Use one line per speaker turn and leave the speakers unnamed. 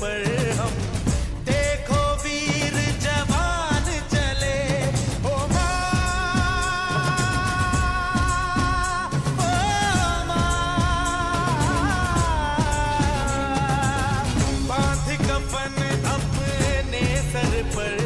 पर हम। देखो वीर जवान चले। ओ ओ बाँध अपने सर पर।